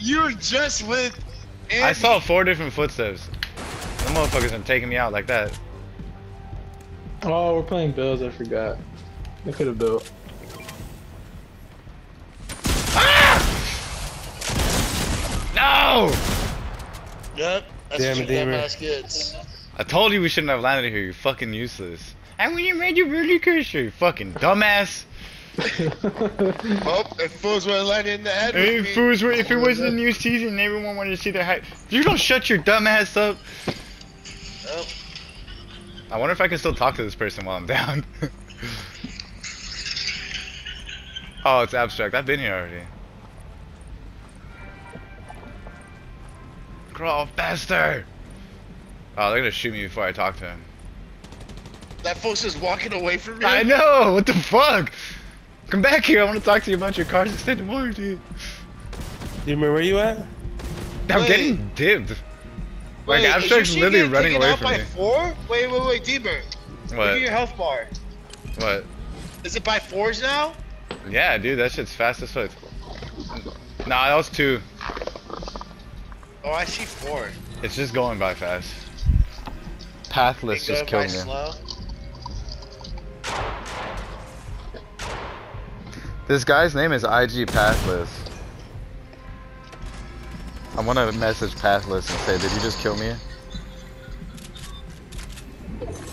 You were just with. Andy. I saw four different footsteps. The motherfuckers are taking me out like that. Oh, we're playing Bills. I forgot. I could have built. Ah! No! Yep. That's Damn what it, you dumbass kids. I told you we shouldn't have landed here, you fucking useless. And when you made your really cursor, you fucking dumbass. Oh, if fools would have landed in the Hey, me. fools, if it wasn't a new season, everyone wanted to see their hype. You don't shut your dumbass up. Oh, I wonder if I can still talk to this person while I'm down. oh, it's abstract. I've been here already. Crawl faster! Oh, they're gonna shoot me before I talk to him. that fool's just walking away from me. I know! What the fuck? Come back here, I wanna talk to you about your car's extended warranty. Deemer, where you at? I'm Wait. getting dibbed. Wait, Like, is Abstract's your literally shit running getting away taken out from by me. Four? Wait, wait, wait, Deemer. Look What? at your health bar. What? Is it by fours now? Yeah, dude, that shit's fast as fuck. Nah, that was two. Oh, I see four. It's just going by fast. Pathless just killed me. slow. This guy's name is IG Pathless. I want to message Pathless and say, did you just kill me?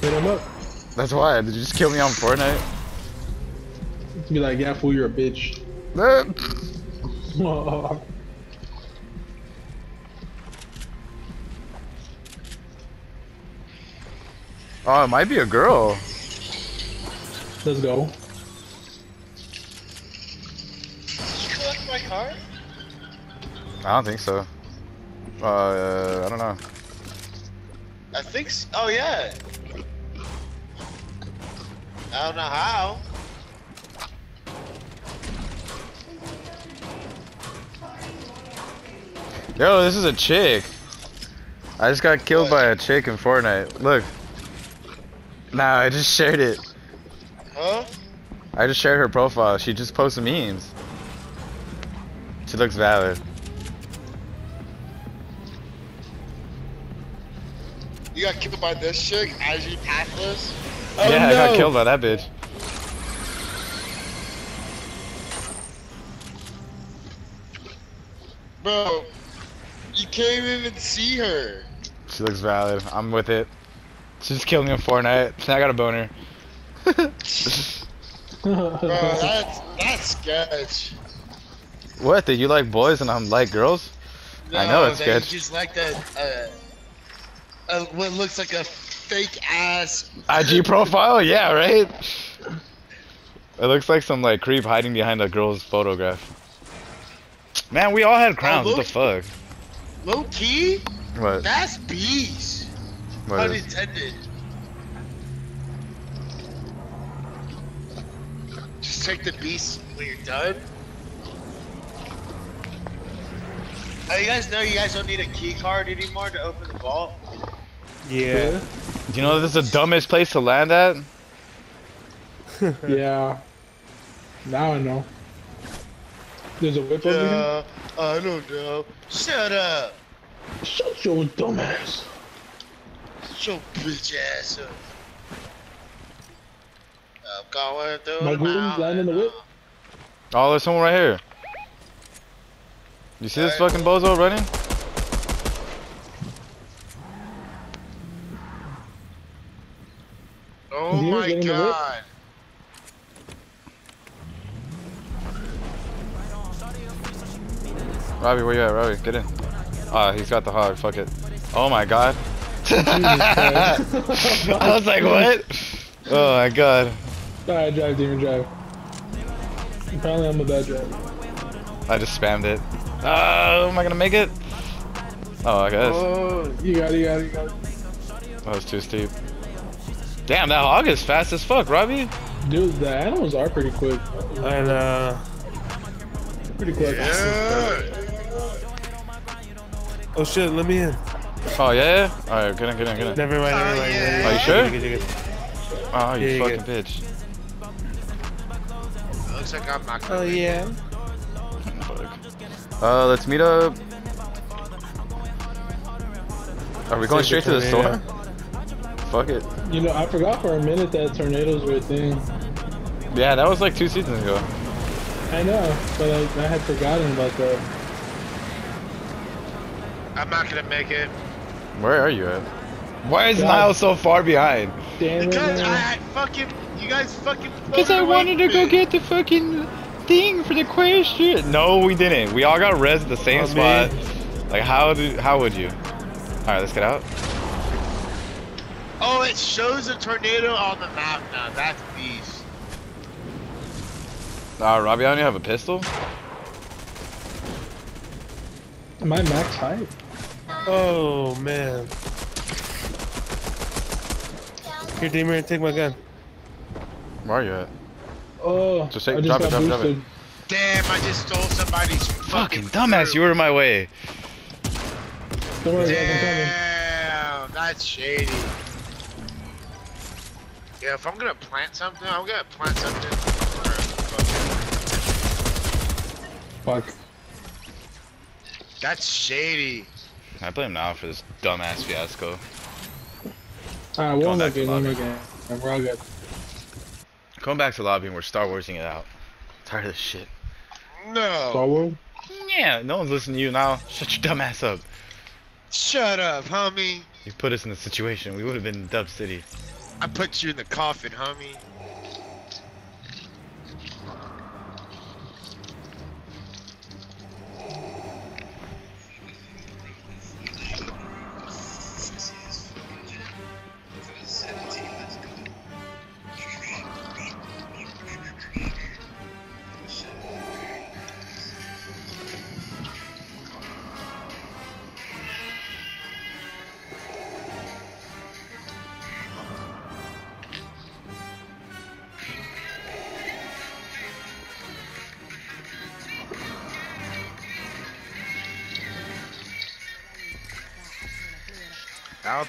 Hit him up. That's why. Did you just kill me on Fortnite? Be like, yeah, fool, you're a bitch. Oh, it might be a girl. Let's go. Car? I don't think so. Uh, I don't know. I think so. Oh, yeah. I don't know how. Yo, this is a chick. I just got killed by a chick in Fortnite. Look. Nah, I just shared it. Huh? I just shared her profile. She just posted memes. She looks valid. You got killed by this chick, IG Pathless? Oh, yeah, I got killed by that bitch. Bro, you can't even see her. She looks valid. I'm with it. She just killed me in Fortnite. I got a boner. Bro, that's, that's sketch. What? Did you like boys and I'm like girls? I know it's good. you just like that, uh, uh, what looks like a fake ass. IG profile? Yeah, right? It looks like some like creep hiding behind a girl's photograph. Man, we all had crowns. what the fuck? Low key? What? That's bees. What? Unintended. Just take the beast when you're done. Oh, you guys know you guys don't need a key card anymore to open the vault? Yeah. Do you know this is the dumbest place to land at? yeah. Now I know. There's a whip over here. Yeah, I don't know. Shut up. Shut your dumb ass. Shut your bitch ass up. I'm going through My the goons mountain. landing the whip. Oh, there's someone right here. You see this fucking bozo running? Oh Deer my getting the whip? god. Robbie, where you at, Robbie? Get in. Ah, he's got the hog. Fuck it. Oh my god. I was like, what? Oh my god. Alright, drive, demon, drive. Apparently I'm a bad driver. I just spammed it. Oh, am I gonna make it? Oh, I guess. Oh, you got it, you got it, you got it. That was too steep. Damn, that hog is fast as fuck, Robbie. Dude, the animals are pretty quick. And uh, Pretty quick. Yeah. oh shit, let me in. Oh, yeah? Alright, get in, get in, get in. Never mind, never Oh, mind. yeah. never mind. Are you sure? You're good, you're good. Oh, you Yeah, fucking good. bitch. Looks like I'm not gonna Oh yeah. Fuck. Uh, let's meet up. Are we going straight to the store? Fuck it. You know, I forgot for a minute that tornadoes were a thing. Yeah, that was like two seasons ago. I know, but I, I had forgotten about that. I'm not gonna make it. Where are you at? Why is God. Niall so far behind? Damn it, Because I, man. I fucking, you guys fucking. Because I wanted to go get the fucking thing for the question. No, we didn't. We all got res at the same Oh, spot. man. Like, how do, how would you? All right, let's get out. Oh, it shows a tornado on the map now. That's beast. Uh, Robbie, I only have a pistol. Am I max height? Oh man. Here, Demon, take my gun. Where are you at? Oh, Just say- I drop it, got drop it, drop it. Damn, I just stole somebody's Fucking fucking. dumbass, you were in my way. Don't worry, guys, I'm coming. Damn, that's shady. Yeah, if I'm gonna plant something, I'm gonna plant something. Fuck. That's shady. I blame now for this dumbass fiasco. Alright, Going one more back to game, one more game. And we're all good. Going back to the lobby and we're Star Warsing it out. Tired of this shit. No. Star Wars? Yeah, no one's listening to you now. Shut your dumb ass up. Shut up, homie. You put us in this situation. We would have been in Dub City. I put you in the coffin, homie.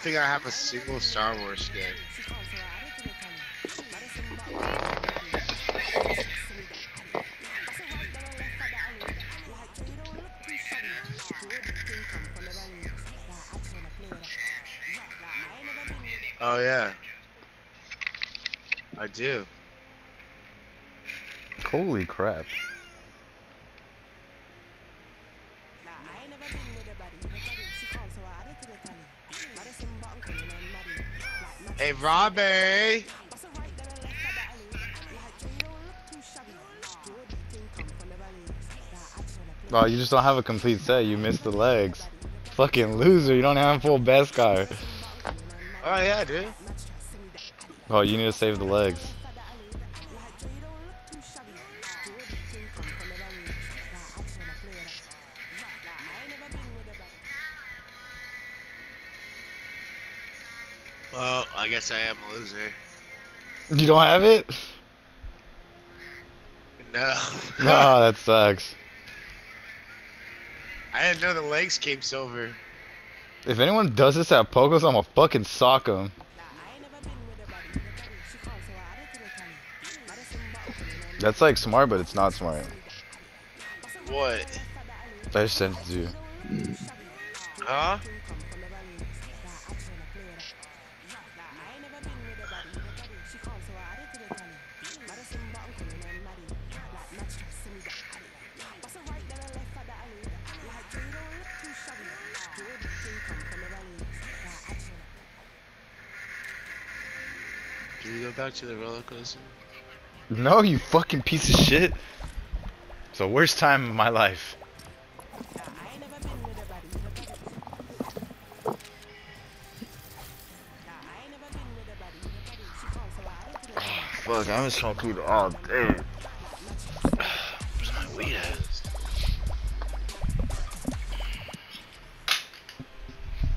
Think I have a single Star Wars skin. Oh yeah. I do. Holy crap. Hey Robbie! Oh, you just don't have a complete set. You missed the legs. Fucking loser. You don't have a full best car. Oh yeah, dude. Oh, you need to save the legs. Well, I guess I am a loser. You don't have it? No. No, that sucks. I didn't know the legs came silver. If anyone does this at Pogos, I'm gonna fucking sock them. That's like smart, but it's not smart. What? I just sent it to you. Huh? Go back to the roller coaster? No, you fucking piece of shit. It's the worst time of my life. Fuck, I was smoking weed all day. Where's my weed at?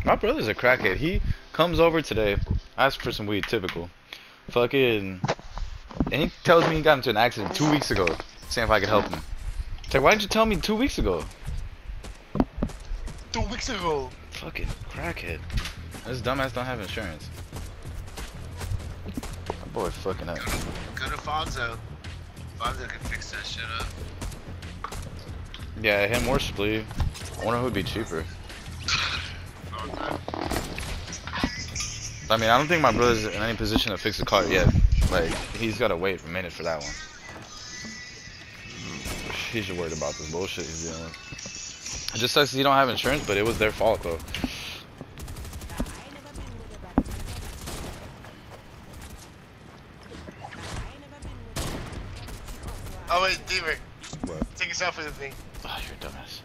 My brother's a crackhead. He comes over today, asks for some weed, typical. Fucking and he tells me he got into an accident two weeks ago, saying if I could help him. It's like, why didn't you tell me two weeks ago? Two weeks ago. Fucking crackhead. This dumbass don't have insurance. My boy fucking up. Go to Fonzo. Fonzo can fix that shit up. Yeah, him or Splee. I wonder who would be cheaper. I mean, I don't think my brother's in any position to fix the car yet. Like, he's gotta wait a minute for that one. He should worry about this bullshit he's dealing with. It just sucks he don't have insurance, but it was their fault though. Oh wait, Deaver. What? Take a selfie with me. Oh, you're a dumbass.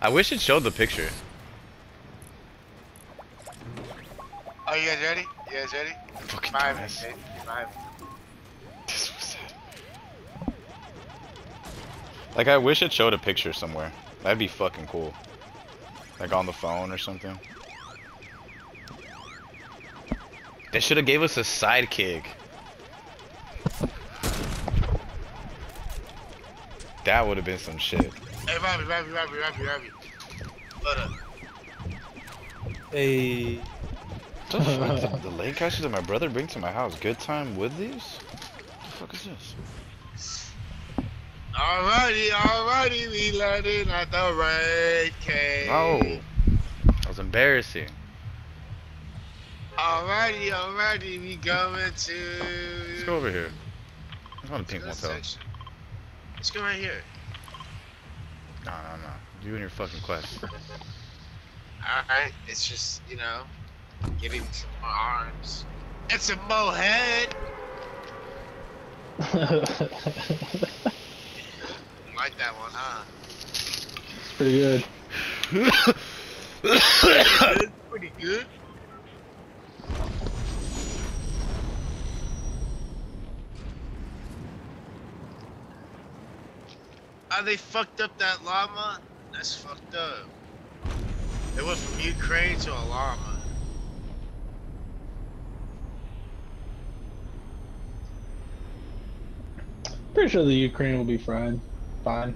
I wish it showed the picture. You guys ready? You guys ready? Fucking Five dumbass. minutes. Five. This was sad. Like, I wish it showed a picture somewhere. That'd be fucking cool. Like on the phone or something. They should have gave us a sidekick. That would have been some shit. Hey, Robbie, Robbie, Robbie, Robbie, Robbie. Hold up. Hey. The, fuck? the, the lake caches that my brother brings to my house. Good time with these? What the fuck is this? Alrighty, alrighty, we landed at the red cave. Oh, That was embarrassing. Alrighty, alrighty, we going to. Let's go over here. Let's go to Pink This Motel. section. Let's go right here. No, no, no. You and your fucking quest. Alright, it's just, you know, getting some more arms. It's a mohead. Like that one, huh? Pretty good. good, pretty good. Oh, they fucked up that llama? That's fucked up. It went from Ukraine to a llama. Pretty sure the Ukraine will be fine. Fine.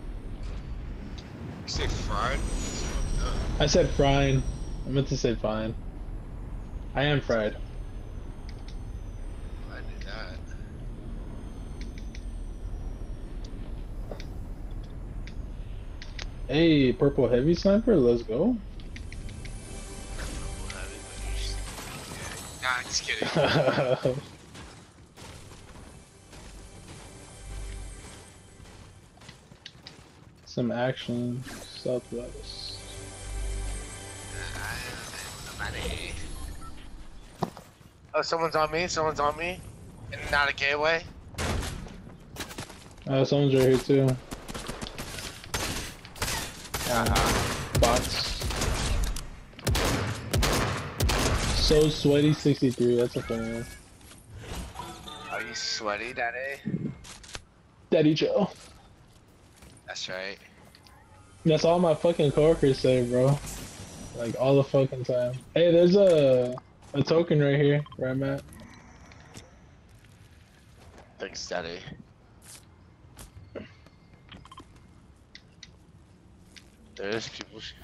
You say fried? That's fucked up. I said fine. I meant to say fine. I am fried. I knew that. Hey, purple heavy sniper, let's go. We'll but you just- Nah, just kidding. Some action southwest. Oh, someone's on me. Someone's on me. And not a gateway. Uh, someone's right here too. Bots. So sweaty 63, that's a funny one. Are you sweaty, Daddy? Daddy Joe. That's right. That's all my fucking coworkers say, bro. Like all the fucking time. Hey, there's a a token right here, where I'm at. Thanks, Daddy. There's people. sh-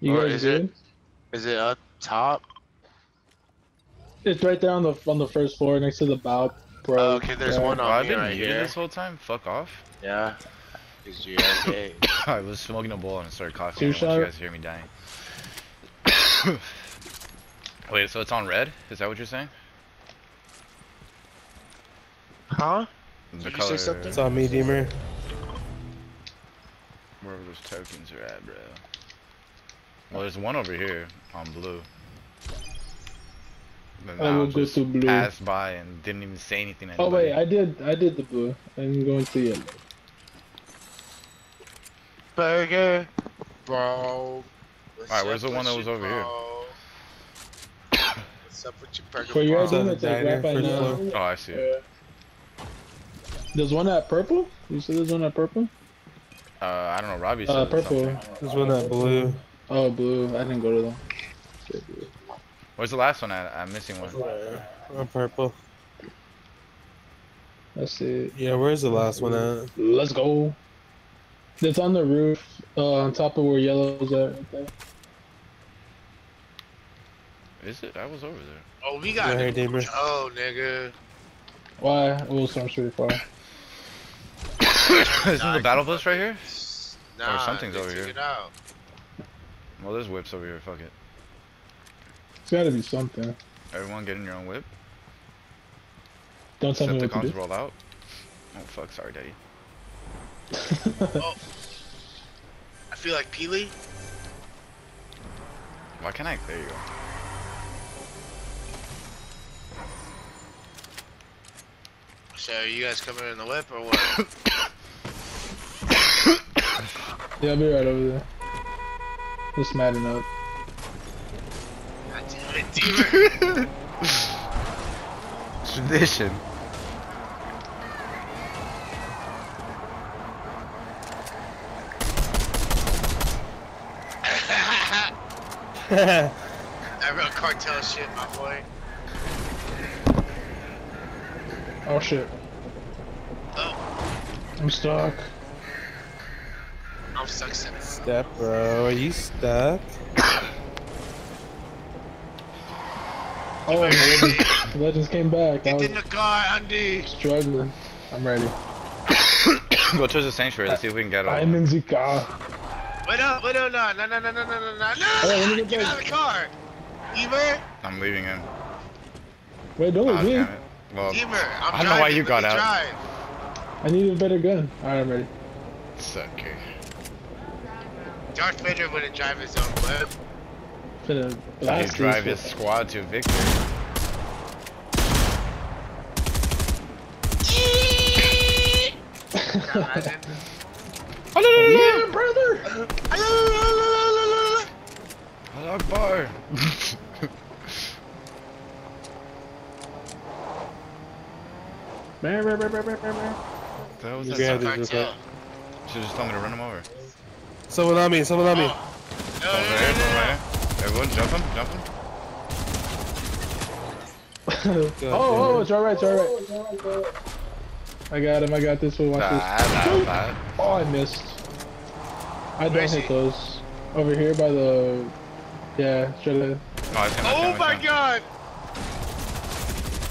You Or guys is it- good? Is it up top? It's right there on the on the first floor next to the bow. Bro. Oh, okay, there's Yeah. one Oh, on I've me been right muted here. this whole time. Fuck off. Yeah. Is you okay? I was smoking a bowl and I started coughing. Two I you guys hear me dying. Wait, so it's on red? Is that what you're saying? huh? The Did you say something? It's on me, Deemer. Wherever those tokens are at, bro. Well, there's one over here on blue. Then I will Mal go just to blue. Passed by and didn't even say anything. To Oh wait. I did I did the blue. I'm going to yellow. Burger, bro. What's Alright, where's the one that was you, over here? bro? What's up with your burger? For your bro? on idea, the like right by now. Oh, I see it. Yeah. There's one at purple. You said there's one at purple. Uh, I don't know. Robbie said Uh, purple. something. There's one that blue. Oh, blue. I didn't go to them. Where's the last one at? I'm missing one. On purple. That's it. Yeah, where's the last one at? Let's go. It's on the roof, uh, on top of where yellow's at. Right there. Is it? I was over there. Oh, we got Right it. here, Oh, nigga. Why? Oh, so I'm pretty far. Isn't the battle bus right here? Nah, something's over here. It out. Well, there's whips over here. Fuck it. It's gotta be something. Everyone getting in your own whip. Don't tell me what to Decepticons do. roll out. Oh fuck, sorry, daddy. Oh. I feel like Peely. Why can't I? There you go. So are you guys coming in the whip or what? yeah, I'll be right over there. Just matting up. God damn it, Deaver. Tradition. I real cartel shit, my boy. Oh shit. Oh, I'm stuck. I'm stuck seven. Step, bro. Are you stuck? Oh, the legends, the legends came back. I Get was in the car, Andy. struggling. I'm ready. go towards the sanctuary. Let's see if we can get I'm in the car. Wait up, wait up, no, no, no, no, no, no, no, no, Oh, no, get get out of the car. Deaver, I'm leaving him. Wait, don't leave me. damn it. Well, Deaver, I'm I don't know why driving, you got out. Drive. I need a better gun. Alright, I'm ready. sucker. Darth Vader wouldn't drive his own whip. Finna You blast drive his squad to victory. Imagine. Oh, yeah, brother! Allah Akbar. That was You that. grabbed it real. Cartel. Should just told me to run him over. Someone on me, someone on me. Oh. No, Over no, there, no, no, no. Everyone, jump him, jump him. Oh, oh, oh, it's alright, it's alright. I got him, I got this one. Watch this. Bad, bad, bad. Oh, I missed. I Where don't is hit he? those. Over here by the. Yeah, straight ahead. Oh, he's gonna Oh my god!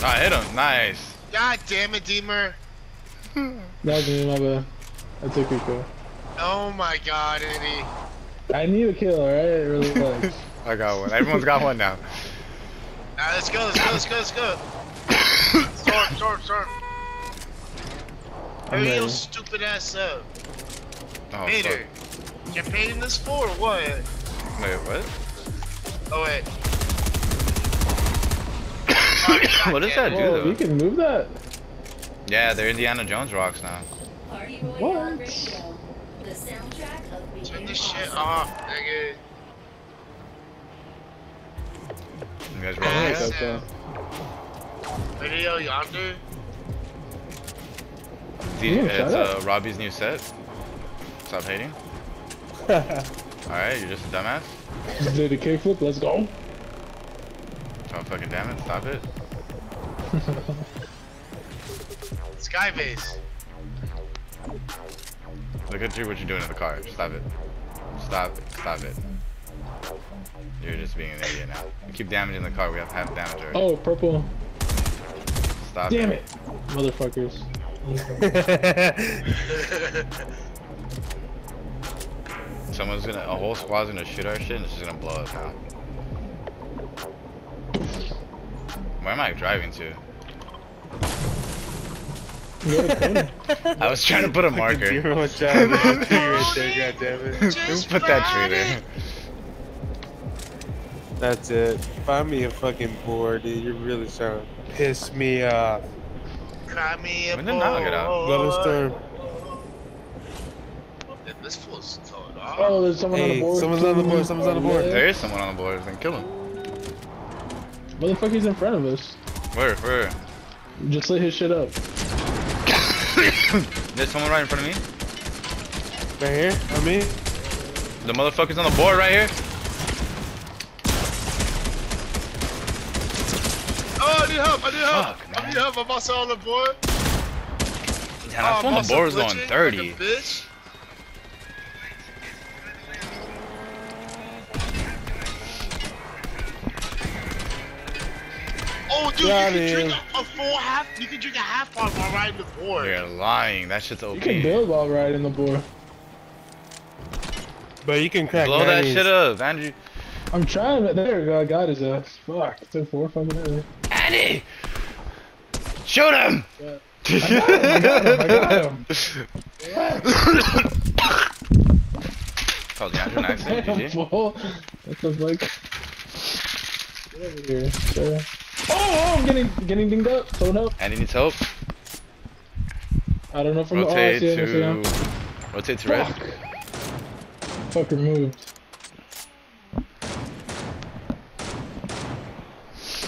I hit him. Nice. God damn it, Deemer. That was me, my bad. I took your kill. Oh my god, Eddie. I need a kill, alright? Really like. I got one. Everyone's got one now. Alright, let's go, let's go, let's go, let's go. Storm, storm, storm. I'm Hurry your stupid ass up. Oh, Vader, you're paying this for or what? Wait, what? Oh wait. what does that do, Whoa, though? you can move that? Yeah, they're Indiana Jones rocks now. Party What? The soundtrack of being Turn this shit off, nigga. You guys I ready like though. Video yonder. The- Yeah, it's uh, Robbie's new set. Stop hating. Alright, you're just a dumbass. Just did a kickflip, let's go. Oh, fucking damn it. Stop it. Skybase. Look at you, what you're doing in the car. Stop it. Stop it. Stop it. You're just being an idiot now. You keep damaging the car. We have half damage already. Oh, purple. Stop Damn it. Motherfuckers. Someone's gonna, a whole squad's gonna shoot our shit and it's just gonna blow us now. Where am I driving to? You're a pony. I was trying to put a marker. You're one job, right there, goddammit. Just put that tree there? That's it. Find me a fucking board, dude. You're really trying to piss me off. Cry me a When did Nile get out? Let us storm. This fool's going off. Oh, there's someone on the board. someone's on the board, someone's on the board. Yeah. There is someone on the board. Then kill him. Motherfucker's in front of us. Where? Where? Just lit his shit up. There's someone right in front of me. Right here? On me? The motherfucker's on the board right here. Oh, I need help, I need help. Fuck, I man. need help, I'm on the board. Damn, Oh, I I'm the also board's going 30. Like bitch. Oh, dude, Yeah, you can drink a, a full half. You can drink a half pod while riding the board. You're lying. That shit's okay. You OP. can build while riding the board. But you can crack Blow that shit up, Andrew. I'm trying, but there we go. I got his ass. Fuck. It took four fucking minutes. Andy! Shoot him! I got him. I got him. Calls you Andrew nice. GG. Full. What the fuck? Get over here, sir. Oh, oh, I'm getting getting dinged up. Someone help. Andy needs help. I don't know from Rotate the oh, I see him, I see to. him. Rotate to red. Fuck. moved. removed.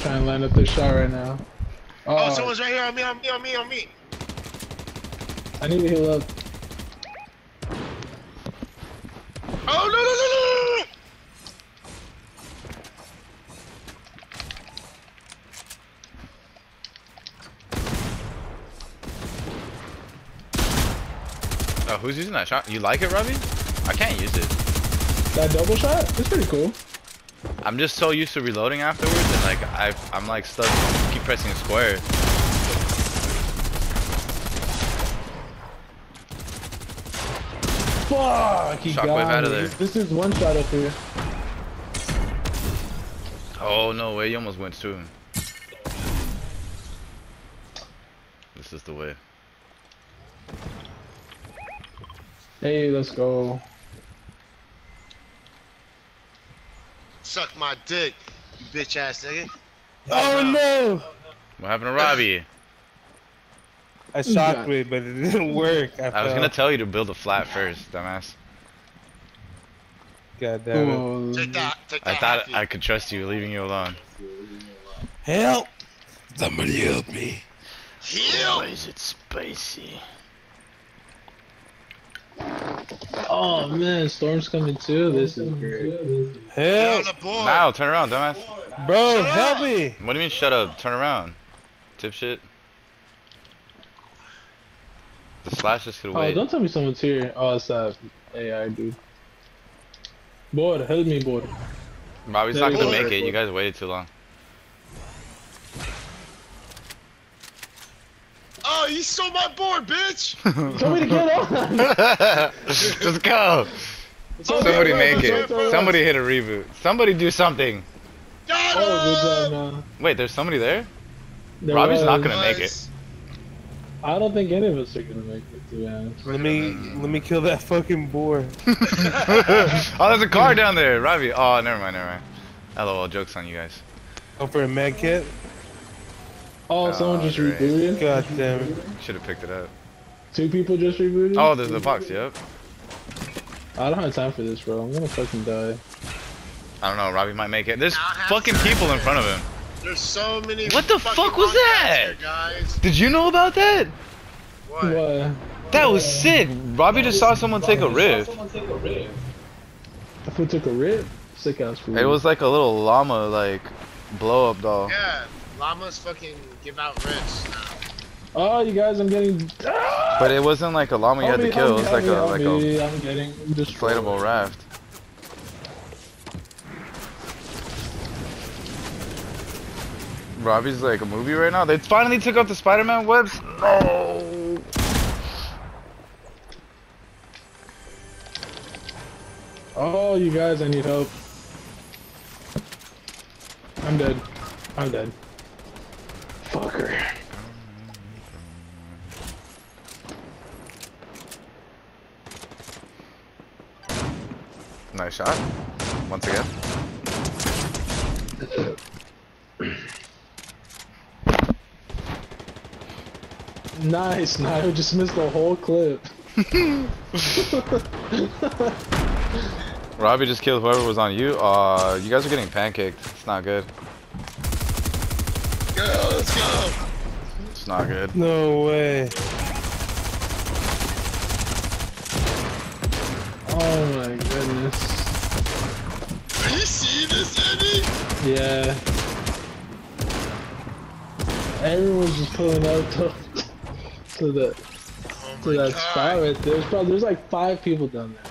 Trying to line up this shot right now. Oh, Oh, someone's right here on me, on me, on me, on me. I need to heal up. Oh, no, no, no, no. Oh, who's using that shot? You like it, Robbie? I can't use it. That double shot? It's pretty cool. I'm just so used to reloading afterwards, and like I, I'm like stuck. Keep pressing square. Fuck, he Shockwave got out of there. This is one shot up here. Oh no way! You almost went to him. This is the way. Hey, let's go. Suck my dick, you bitch ass nigga. Oh, oh no! What happened to Robbie? I shockwave, but it didn't work. I, I was gonna tell you to build a flat first, dumbass. God damn it. Oh, Take that, take that I thought happy. I could trust you, leaving you alone. Help! Somebody help me. Heal. is it spicy? Oh man, storm's coming too. This is great. Get on Help! Now turn around, dumbass. Bro, Shut help up. me! What do you mean shut up? Turn around. Tip shit. The slash just could Oh, don't tell me someone's here. Oh, it's uh, that AI dude. Board, help me, board. Bobby's There not gonna go. make it. You guys waited too long. Oh, you stole my board, bitch. Tell me to get on. Let's go. Somebody make it. Somebody hit a reboot. Somebody do something. Got Oh, him. Wait, there's somebody there? There Robbie's not gonna make it. I don't think any of us are gonna make it, to be honest. Let me let me kill that fucking boar. oh, there's a car down there, Robbie. Oh, never mind, never mind. LOL, jokes on you guys. Go for a med kit. Oh, oh, someone Oh, just great. rebooted. God damn it. Should have picked it up. Two people just rebooted. Oh, there's the box. Yep. I don't have time for this, bro. I'm gonna fucking die. I don't know. Robbie might make it. There's fucking people in front of him. There's so many. What the fuck was that? Here, guys. Did you know about that? What? What? That was sick. Robbie just saw someone take a rift. If we took a rip, sick ass food. It was like a little llama, like blow up doll. Yeah, llamas fucking give out ribs now. Oh, you guys, I'm getting. Ah! But it wasn't like a llama you had Help to me, kill. It was me, like a help like me, a I'm getting destroyed. inflatable raft. Robbie's like a movie right now. They finally took out the Spider-Man webs. No. Oh, you guys, I need help. I'm dead. I'm dead. Fucker. Nice shot. Once again. Nice, Nayo just missed the whole clip. Robbie just killed whoever was on you. Uh, you guys are getting pancaked. It's not good. Go, let's go. It's not good. No way. Oh my goodness. Are you seeing this, Eddie? Yeah. Everyone's just pulling out to, to the Oh to that god. spot right there. There's probably there's like five people down there.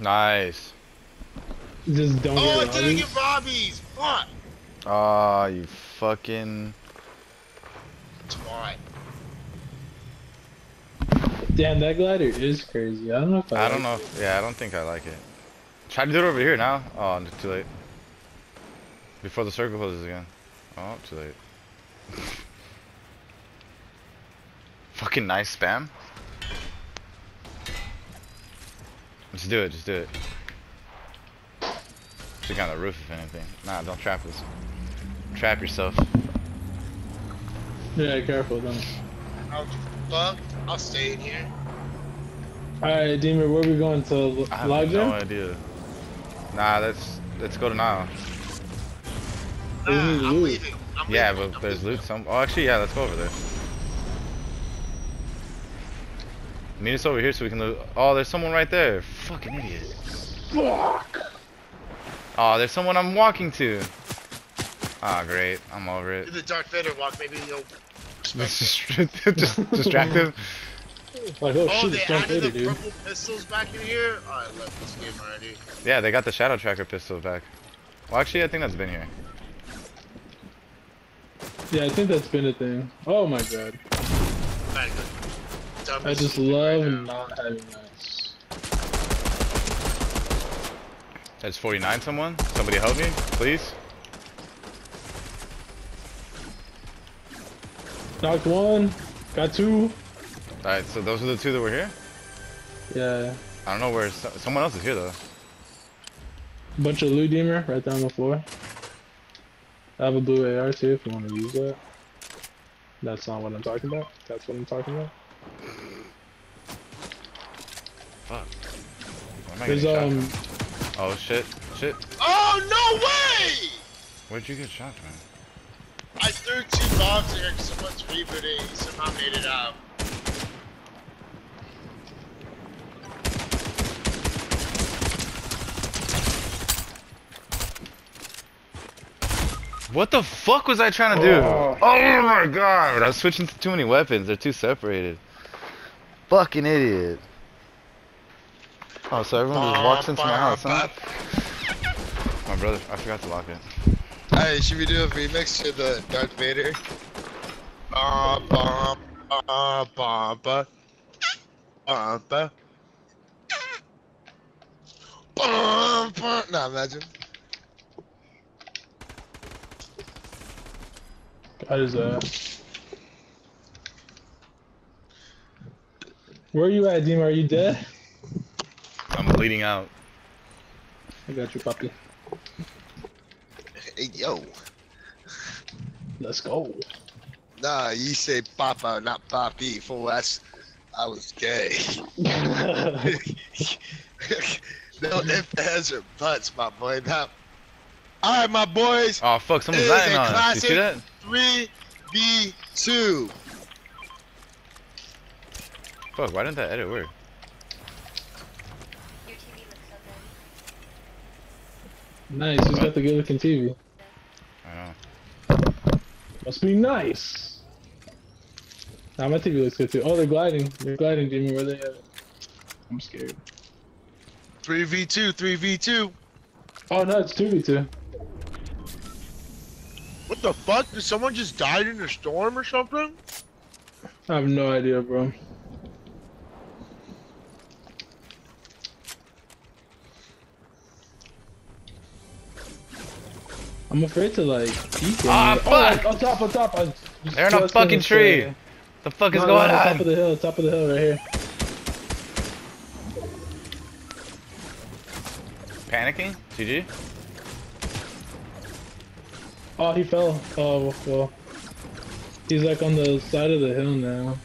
Nice. Just don't Oh, I get didn't get Robbie's. Fuck. Ah, you fucking. Twat. Damn, that glider is crazy. I don't know if I. I don't know. If, yeah, I don't think I like it. Try to do it over here now. Oh, it's too late. Before the circle closes again. Oh, too late. Fucking nice spam. Just do it. Just do it. Stick on the roof if anything. Nah, don't trap us. Trap yourself. Yeah, careful. Don't. Oh, fuck. I'll stay in here. All right, Demon, where are we going to I have no idea. Nah, let's let's go to Nile. Nah, I'm leaving. I'm Yeah, leaving. but I'm there's leaving. loot some. Oh, actually, yeah, let's go over there. Meet us over here so we can loot. Oh, there's someone right there. Fucking idiot. Fuck. Oh, there's someone I'm walking to. Ah, great. I'm over it. Do the Darth Vader walk. Maybe he'll. Let's just, just distract him. Like, oh, Oh, shit, they it's Darth added Vader, the dude. purple pistols back in here. Oh, I left this game already. Yeah, they got the shadow tracker pistol back. Well, actually, I think that's been here. Yeah, I think that's been a thing. Oh my god. Alright, good. Dumb I just love right not having that. That's 49 someone? Somebody help me, please? Knocked one. Got two. Alright, so those are the two that were here? Yeah. I don't know where. So someone else is here, though. Bunch of loot deemer right down on the floor. I have a blue AR too if you want to use that. That's not what I'm talking about. That's what I'm talking about. Fuck. Where am I There's um shot? Oh, shit. Shit. Oh, no way! Where'd you get shot from? I threw two bombs in here because someone's rebooting. He somehow made it out. What the fuck was I trying to do? Oh. Oh, my god! I was switching to too many weapons. They're too separated. Fucking idiot. Oh, so everyone just walks into my house, huh? My brother, I forgot to lock it. Hey, should we do a remix to the Darth Vader? Ba ba ba ba ba ba ba. Bum, bum. Nah, imagine. got his uh Where are you at, Deemer? Are you dead? I'm bleeding out. I got you, puppy. Hey, yo. Let's go. Nah, you say Papa, not Papi. Fool, that's. I was gay. no ifs, ands, or buts, my boy. Now, all right, my boys. Oh fuck, It someone's is lying on us. You see that? classic 3v2. Fuck, why didn't that edit work? Your TV looks so good. Nice, who's got the good looking TV? I know. Must be nice. Nah, my TV looks good too. Oh, they're gliding. They're gliding, Jimmy. Where they at? I'm scared. 3v2, 3v2. Oh no, it's 2v2. What the fuck? Did someone just die in a storm or something? I have no idea, bro. I'm afraid to like peek. Ah, and- fuck! Oh, on top, on top. I was They're in a fucking tree. say- The fuck is No, no, going no, Top of on? the hill, top of the hill, right here. Panicking? GG? Oh, he fell. Oh, well. He's like on the side of the hill now.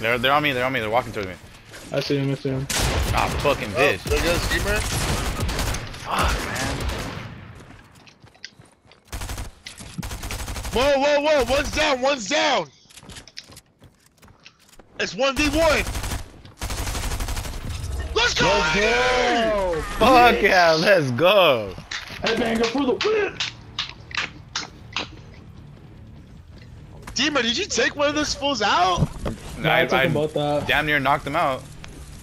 They're they're on me. They're on me. They're walking towards me. I see him, I see him. Ah, fucking Oh, bitch. there goes Gamer. Fuck, man. Whoa, whoa, whoa! One's down, one's down! It's 1v1! Let's go! Eddie! Fuck yeah, let's go. Headbanger for the win! Dima, did you take one of those fools out? No, I, I, took them I both out. damn near knocked them out.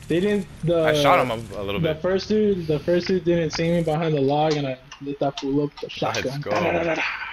They didn't. The I shot him a, a little The bit. first dude, the first dude didn't see me behind the log, and I lit that fool up with the shotgun. go. Da-da-da-da-da.